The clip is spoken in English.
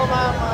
Welcome po